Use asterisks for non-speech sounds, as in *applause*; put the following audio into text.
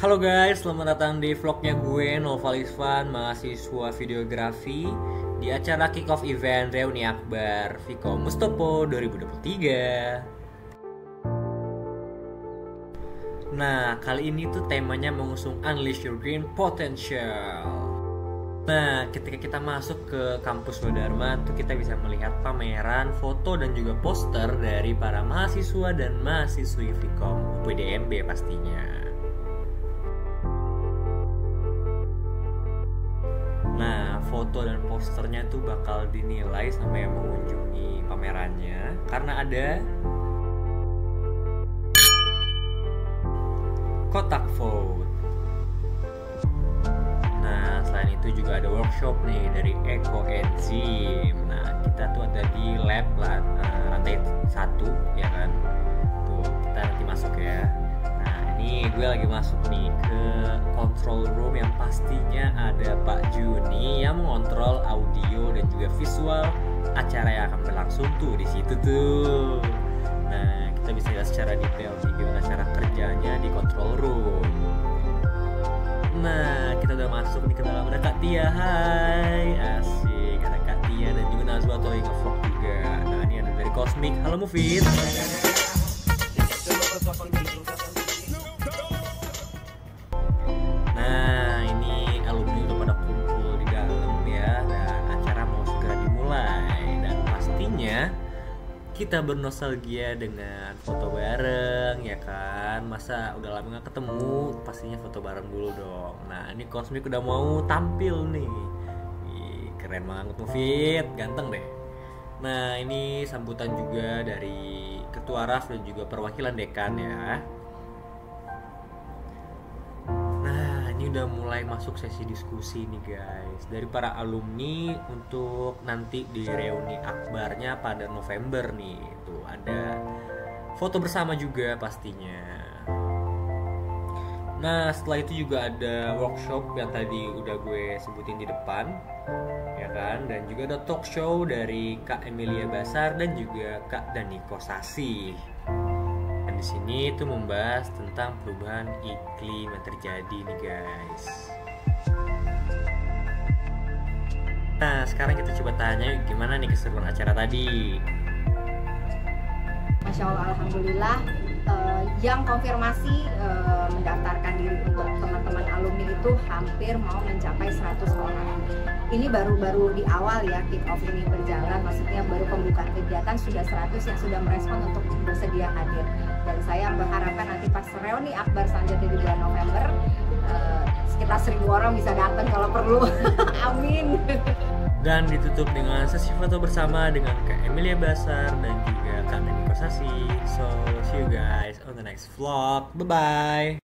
Halo guys, selamat datang di vlognya gue Noval Isvan, mahasiswa videografi di acara kick off event Reuni Akbar Viko Mustopo 2023. Nah, kali ini tuh temanya mengusung Unleash Your Green Potential. Nah, ketika kita masuk ke kampus Wadharma tuh kita bisa melihat pameran, foto dan juga poster dari para mahasiswa dan mahasiswi Vkom UPDMB pastinya. Foto dan posternya tuh bakal dinilai sama yang mengunjungi pamerannya karena ada kotak vote. Nah, selain itu juga ada workshop nih dari Eco Enzim. Nah, kita tuh ada di lab lah, uh, lantai satu, ya kan? Tuh, kita nanti masuk ya. Nah, ini gue lagi masuk nih ke control room yang pastinya ada Pak Juni yang mengontrol audio dan juga visual acara yang akan berlangsung tuh di situ tuh. Nah, kita bisa lihat secara detail nih gimana cara kerjanya di control room. Nah, kita udah masuk nih ke dalam ada Kak Tia, hai. Asik, ada Kak Tia dan juga Nazwa Toy ngevlog juga. Nah, ini ada dari Cosmic, halo Mufid kita bernostalgia dengan foto bareng ya kan? Masa udah lama gak ketemu pastinya foto bareng dulu dong. Nah ini Cosmic udah mau tampil nih. Ih, keren banget Mufid. Ganteng deh. Nah ini sambutan juga dari ketua RAF dan juga perwakilan dekan ya ini udah mulai masuk sesi diskusi nih guys. Dari para alumni untuk nanti di reuni akbarnya pada November nih. Tuh ada foto bersama juga pastinya. Nah, setelah itu juga ada workshop yang tadi udah gue sebutin di depan Ya kan? Dan juga ada talk show dari Kak Emilia Basar dan juga Kak Daniko Sasi dan di sini itu membahas tentang perubahan iklim yang terjadi nih guys. Nah sekarang kita coba tanya gimana nih keseruan acara tadi. Masya Allah, Alhamdulillah eh, yang konfirmasi eh, itu hampir mau mencapai 100 orang. Ini baru-baru di awal ya kick off ini berjalan, maksudnya baru pembukaan kegiatan sudah 100 yang sudah merespon untuk bersedia hadir. Dan saya berharapkan nanti pas reuni akbar selanjutnya di bulan November eh, sekitar 1000 orang bisa datang kalau perlu. *laughs* Amin. Dan ditutup dengan sesi foto bersama dengan Kak Emilia Basar dan juga Kak Kosasi. So see you guys on the next vlog. Bye bye.